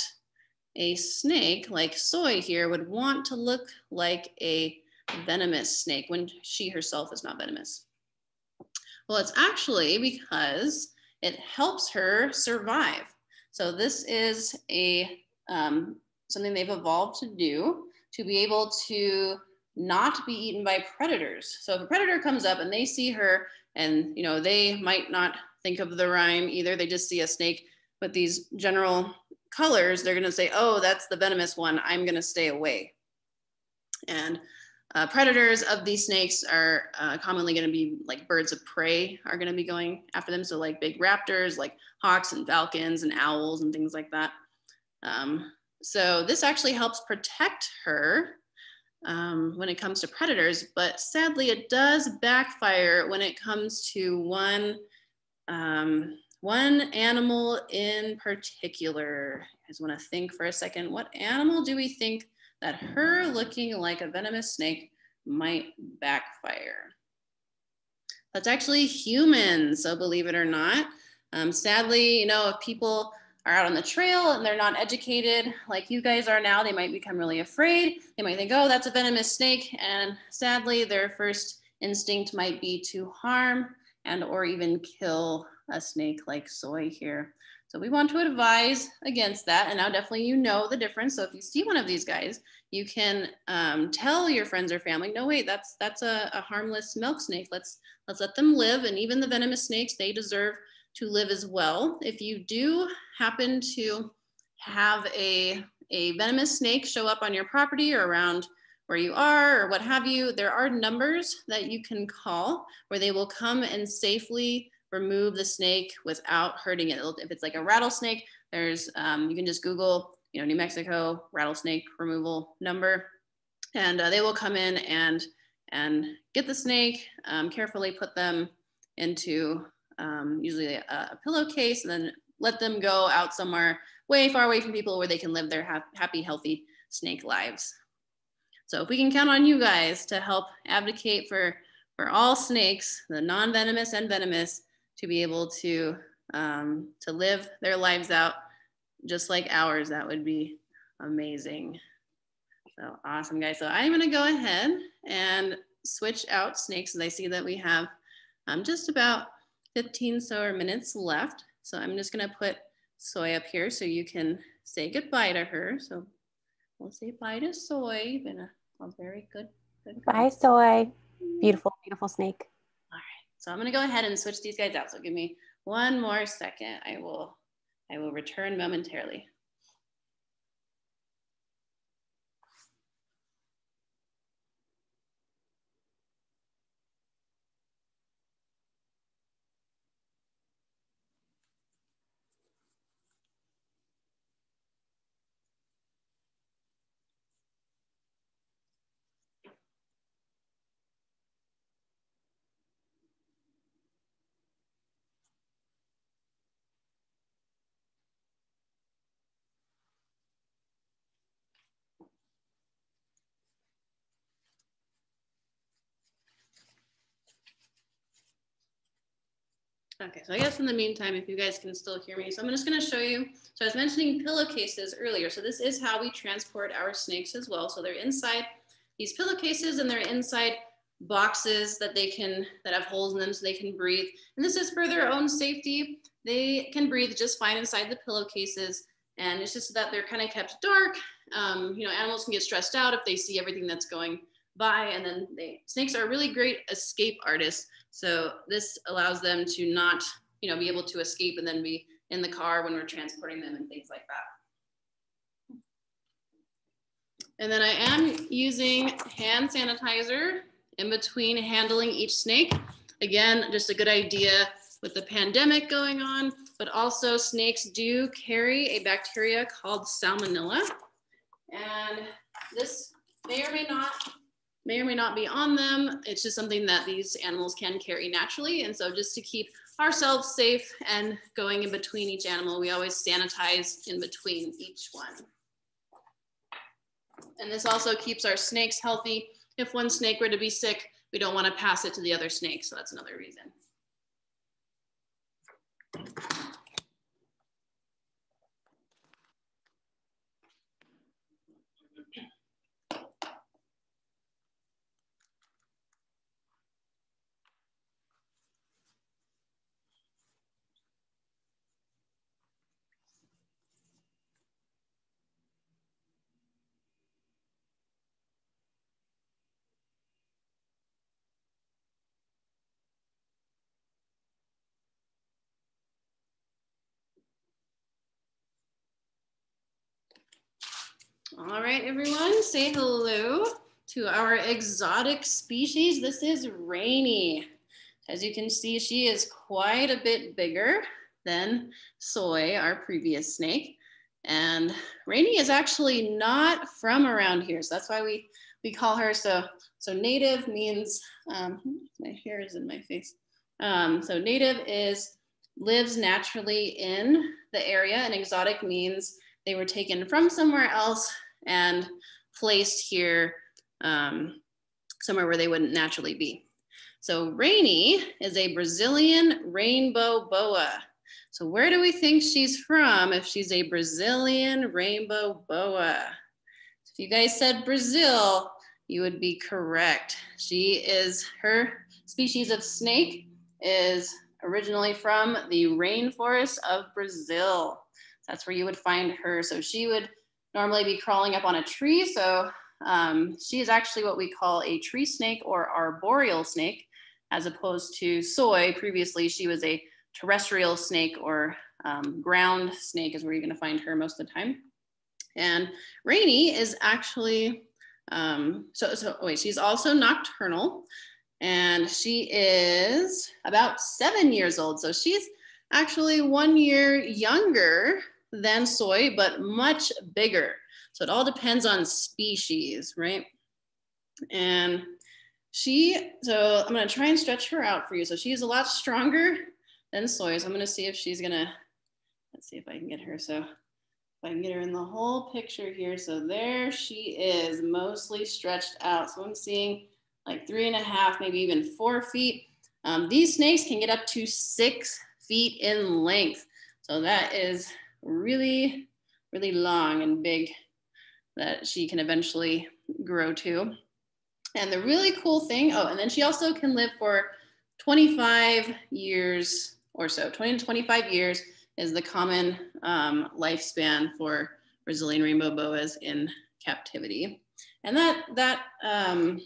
a snake like Soy here would want to look like a venomous snake when she herself is not venomous? Well, it's actually because it helps her survive. So this is a um, something they've evolved to do to be able to not be eaten by predators. So if a predator comes up and they see her and you know they might not think of the rhyme either, they just see a snake with these general colors, they're gonna say, oh, that's the venomous one, I'm gonna stay away. And uh, predators of these snakes are uh, commonly going to be like birds of prey are going to be going after them. So like big raptors, like hawks and falcons and owls and things like that. Um, so this actually helps protect her um, when it comes to predators, but sadly it does backfire when it comes to one, um, one animal in particular. I just want to think for a second, what animal do we think that her looking like a venomous snake might backfire. That's actually humans, so believe it or not. Um, sadly, you know, if people are out on the trail and they're not educated like you guys are now, they might become really afraid. They might think, oh, that's a venomous snake. And sadly, their first instinct might be to harm and or even kill a snake like Soy here. So we want to advise against that. And now definitely you know the difference. So if you see one of these guys, you can um, tell your friends or family, no, wait, that's that's a, a, harmless milk snake. Let's let's let them live. And even the venomous snakes, they deserve to live as well. If you do happen to have a, a venomous snake show up on your property or around where you are or what have you, there are numbers that you can call where they will come and safely remove the snake without hurting it. If it's like a rattlesnake, there's, um, you can just Google, you know, New Mexico rattlesnake removal number, and uh, they will come in and, and get the snake, um, carefully put them into um, usually a, a pillowcase and then let them go out somewhere way far away from people where they can live their ha happy, healthy snake lives. So if we can count on you guys to help advocate for, for all snakes, the non-venomous and venomous, to be able to um, to live their lives out just like ours. That would be amazing. So awesome, guys. So I'm going to go ahead and switch out snakes as I see that we have um, just about 15 so minutes left. So I'm just going to put Soy up here so you can say goodbye to her. So we'll say bye to Soy. Been a, a very good Bye, Soy. Beautiful, beautiful snake. So I'm gonna go ahead and switch these guys out. So give me one more second. I will, I will return momentarily. Okay, so I guess in the meantime, if you guys can still hear me, so I'm just gonna show you. So I was mentioning pillowcases earlier. So this is how we transport our snakes as well. So they're inside these pillowcases and they're inside boxes that they can, that have holes in them so they can breathe. And this is for their own safety. They can breathe just fine inside the pillowcases. And it's just that they're kind of kept dark. Um, you know, animals can get stressed out if they see everything that's going by and then they, snakes are really great escape artists. So this allows them to not, you know, be able to escape and then be in the car when we're transporting them and things like that. And then I am using hand sanitizer in between handling each snake. Again, just a good idea with the pandemic going on, but also snakes do carry a bacteria called salmonella. And this may or may not may or may not be on them. It's just something that these animals can carry naturally. And so just to keep ourselves safe and going in between each animal, we always sanitize in between each one. And this also keeps our snakes healthy. If one snake were to be sick, we don't want to pass it to the other snake. So that's another reason. All right, everyone, say hello to our exotic species. This is Rainy. As you can see, she is quite a bit bigger than Soy, our previous snake. And Rainy is actually not from around here. So that's why we, we call her so, so native means, um, my hair is in my face. Um, so native is lives naturally in the area and exotic means they were taken from somewhere else and placed here um, somewhere where they wouldn't naturally be. So Rainy is a Brazilian rainbow boa. So where do we think she's from if she's a Brazilian rainbow boa? If you guys said Brazil, you would be correct. She is, her species of snake is originally from the rainforest of Brazil. That's where you would find her. So she would normally be crawling up on a tree. So um, she is actually what we call a tree snake or arboreal snake, as opposed to Soy. Previously, she was a terrestrial snake or um, ground snake is where you're gonna find her most of the time. And Rainy is actually, um, so, so wait, she's also nocturnal and she is about seven years old. So she's actually one year younger than Soy, but much bigger. So it all depends on species, right? And she, so I'm gonna try and stretch her out for you. So she's a lot stronger than Soy. So I'm gonna see if she's gonna, let's see if I can get her. So if I can get her in the whole picture here. So there she is, mostly stretched out. So I'm seeing like three and a half, maybe even four feet. Um, these snakes can get up to six feet in length. So that is really, really long and big that she can eventually grow to. And the really cool thing, oh, and then she also can live for 25 years or so. 20 to 25 years is the common um, lifespan for Brazilian rainbow boas in captivity. And that, that um,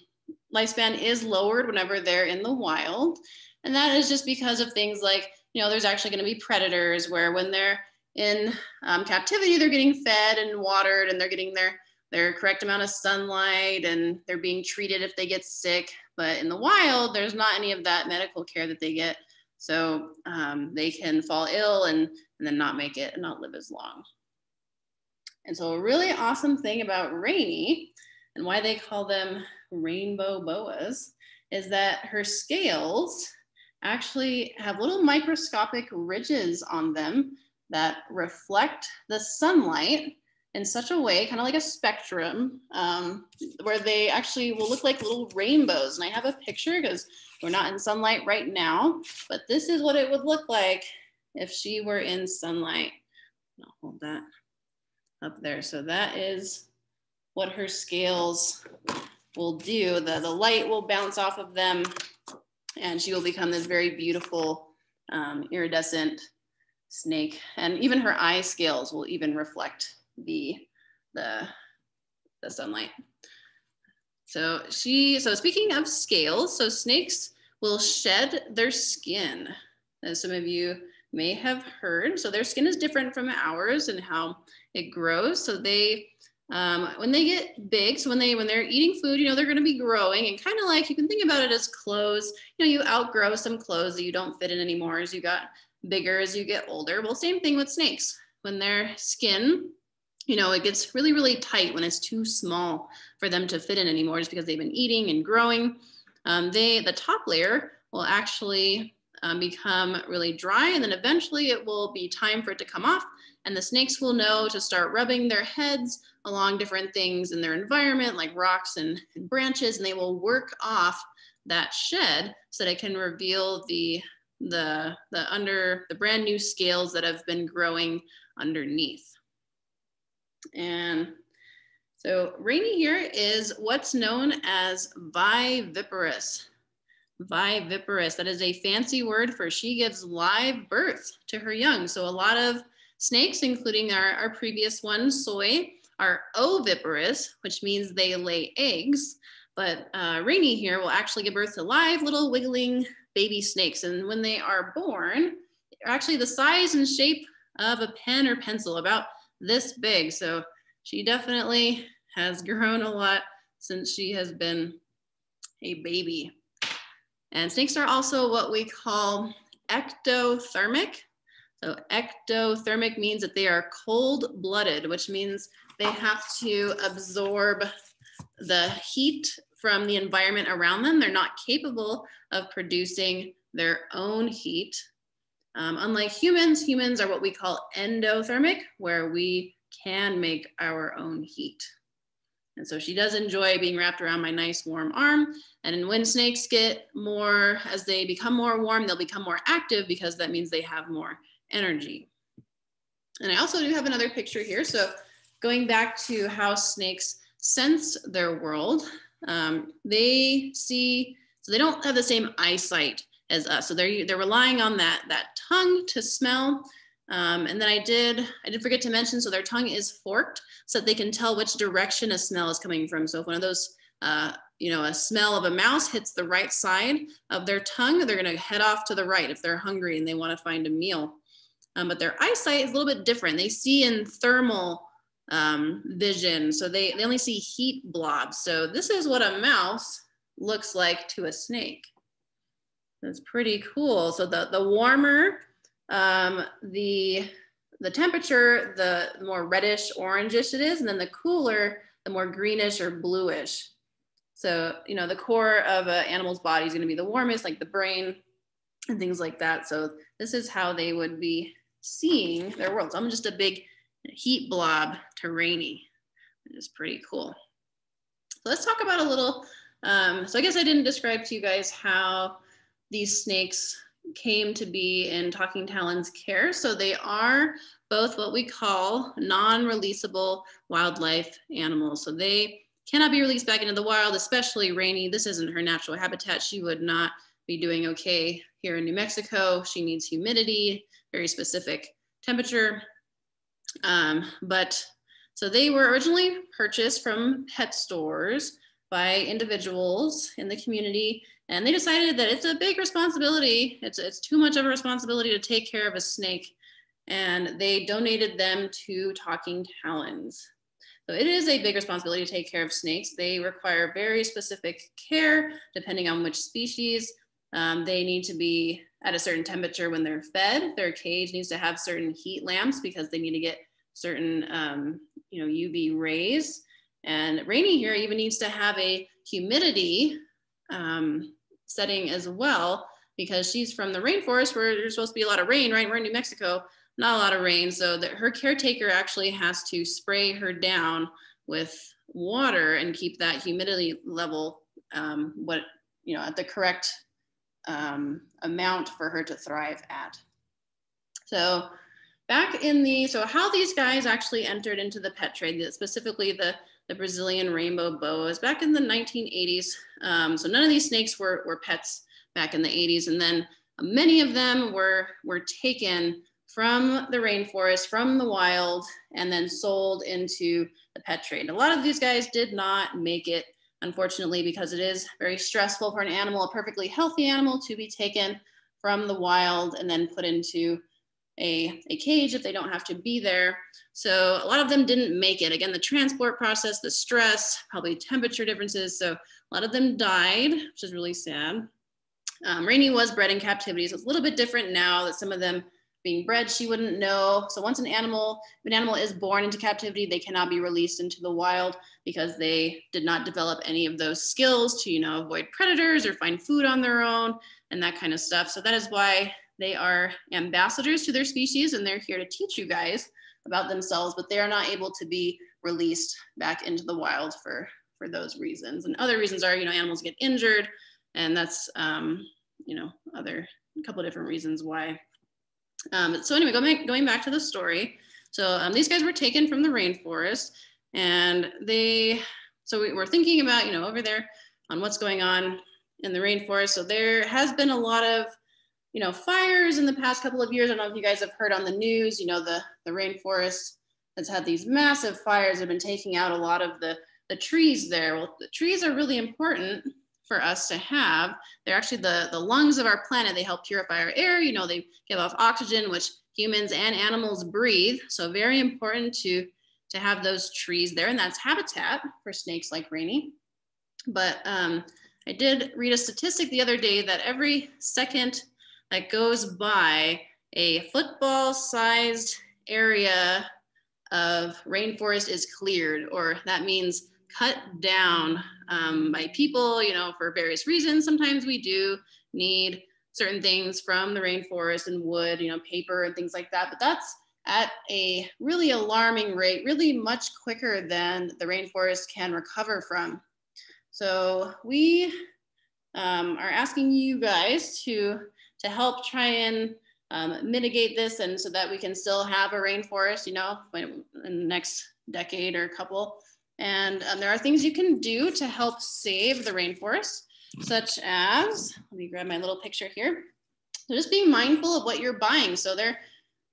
lifespan is lowered whenever they're in the wild. And that is just because of things like, you know, there's actually going to be predators where when they're in um, captivity, they're getting fed and watered and they're getting their, their correct amount of sunlight and they're being treated if they get sick. But in the wild, there's not any of that medical care that they get. So um, they can fall ill and, and then not make it and not live as long. And so a really awesome thing about Rainy and why they call them rainbow boas is that her scales actually have little microscopic ridges on them that reflect the sunlight in such a way, kind of like a spectrum, um, where they actually will look like little rainbows. And I have a picture because we're not in sunlight right now, but this is what it would look like if she were in sunlight. I'll hold that up there. So that is what her scales will do. The, the light will bounce off of them and she will become this very beautiful um, iridescent snake. And even her eye scales will even reflect the, the, the sunlight. So she, so speaking of scales, so snakes will shed their skin. As some of you may have heard. So their skin is different from ours and how it grows. So they, um, when they get big, so when they when they're eating food, you know they're going to be growing, and kind of like you can think about it as clothes. You know, you outgrow some clothes that you don't fit in anymore as you got bigger as you get older. Well, same thing with snakes. When their skin, you know, it gets really really tight when it's too small for them to fit in anymore, just because they've been eating and growing. Um, they the top layer will actually um, become really dry, and then eventually it will be time for it to come off and the snakes will know to start rubbing their heads along different things in their environment, like rocks and, and branches, and they will work off that shed so that it can reveal the, the, the under the brand new scales that have been growing underneath. And so Rainy here is what's known as viviparous. Viviparous, that is a fancy word for she gives live birth to her young. So a lot of Snakes, including our, our previous one, Soy, are oviparous, which means they lay eggs. But uh, Rainy here will actually give birth to live little wiggling baby snakes. And when they are born, they're actually the size and shape of a pen or pencil, about this big. So she definitely has grown a lot since she has been a baby. And snakes are also what we call ectothermic. So ectothermic means that they are cold blooded, which means they have to absorb the heat from the environment around them. They're not capable of producing their own heat. Um, unlike humans, humans are what we call endothermic, where we can make our own heat. And so she does enjoy being wrapped around my nice warm arm. And when snakes get more, as they become more warm, they'll become more active because that means they have more energy. And I also do have another picture here. So going back to how snakes sense their world, um, they see, so they don't have the same eyesight as us. So they're, they're relying on that, that tongue to smell. Um, and then I did, I did forget to mention, so their tongue is forked so that they can tell which direction a smell is coming from. So if one of those, uh, you know, a smell of a mouse hits the right side of their tongue, they're gonna head off to the right if they're hungry and they wanna find a meal um, but their eyesight is a little bit different. They see in thermal um, vision, so they, they only see heat blobs. So this is what a mouse looks like to a snake. That's pretty cool. So the, the warmer um, the, the temperature, the more reddish orangish it is, and then the cooler, the more greenish or bluish. So, you know, the core of an animal's body is going to be the warmest, like the brain and things like that. So this is how they would be seeing their worlds. I'm just a big heat blob to Rainy, which is pretty cool. So let's talk about a little, um, so I guess I didn't describe to you guys how these snakes came to be in Talking Talon's care. So they are both what we call non-releasable wildlife animals. So they cannot be released back into the wild, especially Rainy. This isn't her natural habitat. She would not be doing okay here in New Mexico. She needs humidity very specific temperature. Um, but so they were originally purchased from pet stores by individuals in the community. And they decided that it's a big responsibility. It's, it's too much of a responsibility to take care of a snake. And they donated them to Talking Talons. So it is a big responsibility to take care of snakes. They require very specific care depending on which species. Um, they need to be at a certain temperature when they're fed. Their cage needs to have certain heat lamps because they need to get certain um, you know, UV rays. And Rainy here even needs to have a humidity um, setting as well because she's from the rainforest where there's supposed to be a lot of rain, right? We're in New Mexico, not a lot of rain. So that her caretaker actually has to spray her down with water and keep that humidity level um, what you know at the correct um, amount for her to thrive at. So back in the, so how these guys actually entered into the pet trade, specifically the, the Brazilian rainbow boas back in the 1980s. Um, so none of these snakes were, were pets back in the 80s. And then many of them were, were taken from the rainforest, from the wild, and then sold into the pet trade. A lot of these guys did not make it unfortunately, because it is very stressful for an animal, a perfectly healthy animal, to be taken from the wild and then put into a, a cage if they don't have to be there. So a lot of them didn't make it. Again, the transport process, the stress, probably temperature differences. So a lot of them died, which is really sad. Um, Rainy was bred in captivity, so it's a little bit different now that some of them being bred, she wouldn't know. So once an animal, an animal is born into captivity, they cannot be released into the wild because they did not develop any of those skills to, you know, avoid predators or find food on their own and that kind of stuff. So that is why they are ambassadors to their species and they're here to teach you guys about themselves, but they are not able to be released back into the wild for, for those reasons. And other reasons are, you know, animals get injured and that's, um, you know, other, a couple of different reasons why um, so anyway, going, going back to the story. So um, these guys were taken from the rainforest and they, so we were thinking about, you know, over there on what's going on in the rainforest. So there has been a lot of, you know, fires in the past couple of years. I don't know if you guys have heard on the news, you know, the, the rainforest has had these massive fires have been taking out a lot of the, the trees there. Well, the trees are really important for us to have. They're actually the, the lungs of our planet. They help purify our air. You know, they give off oxygen, which humans and animals breathe. So very important to, to have those trees there. And that's habitat for snakes like Rainy. But um, I did read a statistic the other day that every second that goes by, a football sized area of rainforest is cleared, or that means cut down um, by people, you know, for various reasons. Sometimes we do need certain things from the rainforest and wood, you know, paper and things like that. But that's at a really alarming rate, really much quicker than the rainforest can recover from. So we um, are asking you guys to, to help try and um, mitigate this and so that we can still have a rainforest, you know, in the next decade or a couple. And um, there are things you can do to help save the rainforest, such as, let me grab my little picture here. So just be mindful of what you're buying. So there,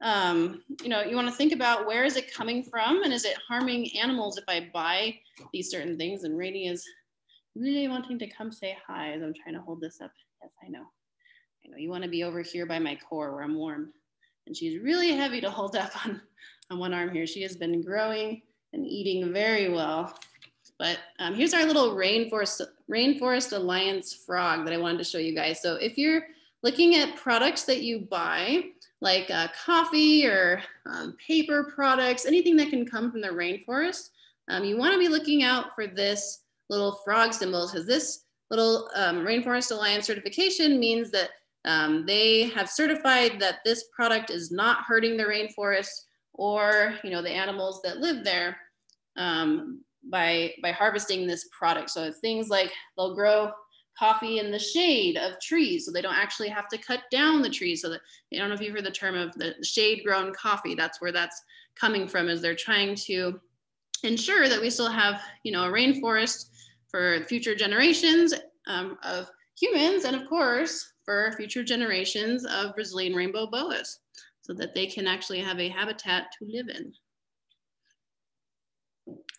um, you know, you wanna think about where is it coming from and is it harming animals if I buy these certain things? And Rainy is really wanting to come say hi as I'm trying to hold this up. Yes, I know. I know you wanna be over here by my core where I'm warm. And she's really heavy to hold up on, on one arm here. She has been growing and eating very well. But um, here's our little Rainforest, Rainforest Alliance frog that I wanted to show you guys. So if you're looking at products that you buy, like uh, coffee or um, paper products, anything that can come from the rainforest, um, you wanna be looking out for this little frog symbol because this little um, Rainforest Alliance certification means that um, they have certified that this product is not hurting the rainforest or you know the animals that live there um, by by harvesting this product. So things like they'll grow coffee in the shade of trees, so they don't actually have to cut down the trees. So that I don't know if you've heard the term of the shade grown coffee. That's where that's coming from. Is they're trying to ensure that we still have you know a rainforest for future generations um, of humans, and of course for future generations of Brazilian rainbow boas so that they can actually have a habitat to live in.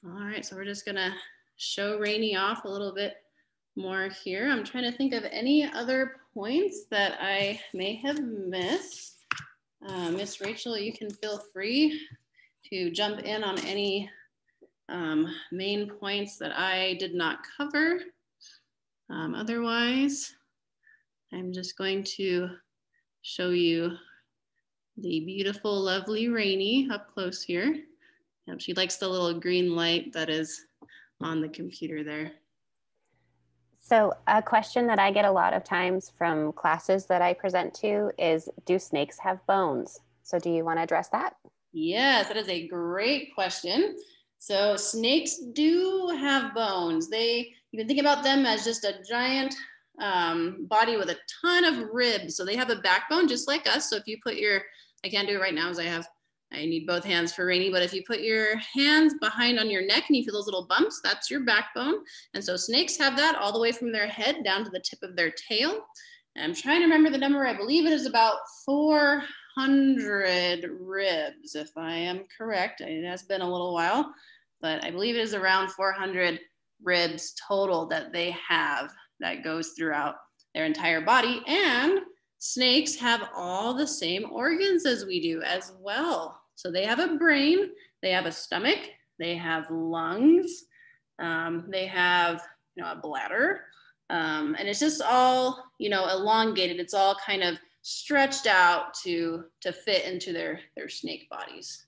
All right, so we're just gonna show Rainy off a little bit more here. I'm trying to think of any other points that I may have missed. Uh, Miss Rachel, you can feel free to jump in on any um, main points that I did not cover. Um, otherwise, I'm just going to show you the beautiful, lovely Rainy up close here. Yep, she likes the little green light that is on the computer there. So a question that I get a lot of times from classes that I present to is, do snakes have bones? So do you want to address that? Yes, that is a great question. So snakes do have bones. They, you can think about them as just a giant um, body with a ton of ribs. So they have a backbone just like us. So if you put your, I can't do it right now as I have I need both hands for Rainy, but if you put your hands behind on your neck and you feel those little bumps, that's your backbone. And so snakes have that all the way from their head down to the tip of their tail. And I'm trying to remember the number. I believe it is about 400 ribs, if I am correct. It has been a little while, but I believe it is around 400 ribs total that they have that goes throughout their entire body. And snakes have all the same organs as we do as well. So they have a brain, they have a stomach, they have lungs, um, they have you know a bladder, um, and it's just all you know elongated. It's all kind of stretched out to to fit into their their snake bodies.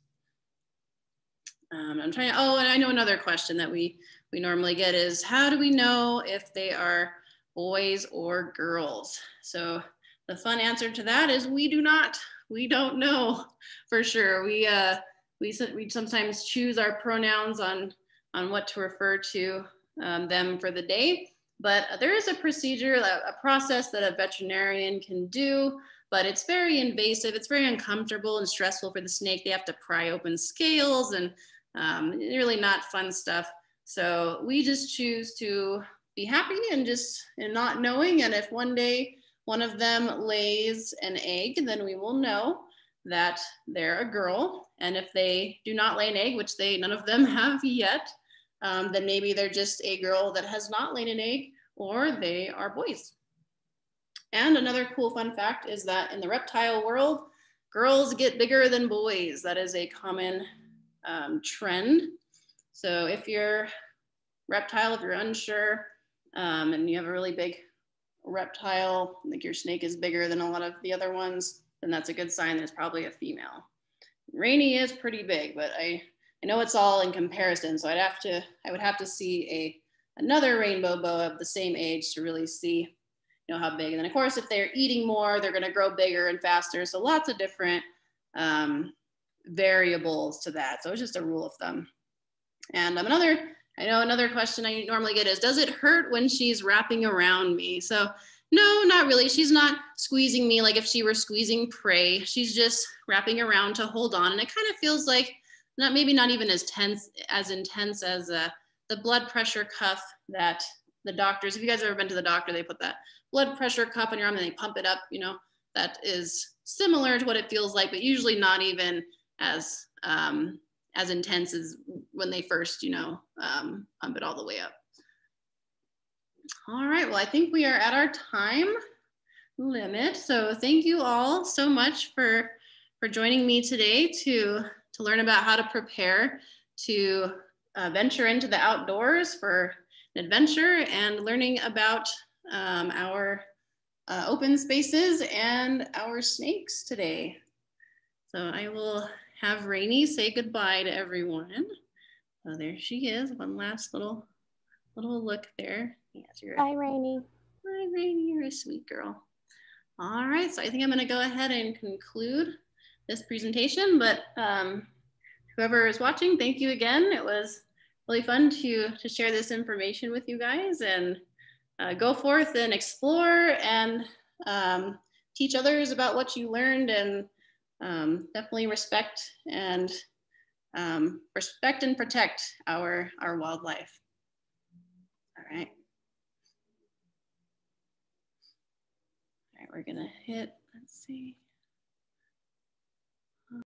Um, I'm trying. To, oh, and I know another question that we we normally get is how do we know if they are boys or girls? So the fun answer to that is we do not we don't know for sure. We uh, we we sometimes choose our pronouns on on what to refer to um, them for the day. But there is a procedure, a, a process that a veterinarian can do, but it's very invasive. It's very uncomfortable and stressful for the snake. They have to pry open scales and um, really not fun stuff. So we just choose to be happy and just and not knowing. And if one day one of them lays an egg, then we will know that they're a girl. And if they do not lay an egg, which they none of them have yet, um, then maybe they're just a girl that has not laid an egg, or they are boys. And another cool fun fact is that in the reptile world, girls get bigger than boys. That is a common um, trend. So if you're reptile, if you're unsure, um, and you have a really big reptile, like your snake is bigger than a lot of the other ones, then that's a good sign there's probably a female. Rainy is pretty big, but I, I know it's all in comparison. So I'd have to, I would have to see a another rainbow boa of the same age to really see, you know, how big. And then of course, if they're eating more, they're going to grow bigger and faster. So lots of different um, variables to that. So it's just a rule of thumb. And um, another I know another question I normally get is, does it hurt when she's wrapping around me? So no, not really. She's not squeezing me like if she were squeezing prey. She's just wrapping around to hold on. And it kind of feels like not maybe not even as tense, as intense as uh, the blood pressure cuff that the doctors, if you guys ever been to the doctor, they put that blood pressure cuff on your arm and they pump it up, you know, that is similar to what it feels like, but usually not even as um, as intense as when they first, you know, um, pump it all the way up. All right, well, I think we are at our time limit. So thank you all so much for, for joining me today to, to learn about how to prepare to uh, venture into the outdoors for an adventure and learning about um, our uh, open spaces and our snakes today. So I will have Rainy say goodbye to everyone. Oh, there she is. One last little little look there. Yes, you're Bye, Rainy. Bye, Rainy. You're a sweet girl. All right, so I think I'm going to go ahead and conclude this presentation. But um, whoever is watching, thank you again. It was really fun to to share this information with you guys and uh, go forth and explore and um, teach others about what you learned and um, definitely respect and um, respect and protect our, our wildlife. All right. All right, we're gonna hit, let's see.